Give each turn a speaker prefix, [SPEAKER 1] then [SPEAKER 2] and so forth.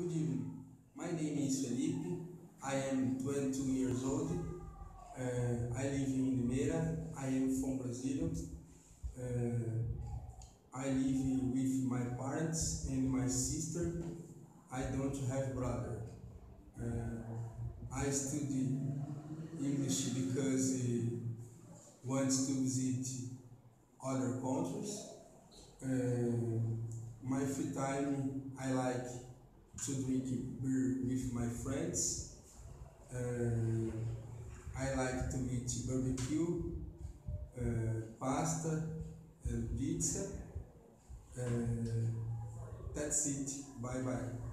[SPEAKER 1] Good evening. My name is Felipe. I am 22 years old. Uh, I live in Limeira. I am from Brazil. Uh, I live with my parents and my sister. I don't have brother. Uh, I study English because I want to visit other countries. Uh, my free time, I like to drink beer with my friends. Uh, I like to eat barbecue, uh, pasta, and pizza. Uh, that's it. Bye bye.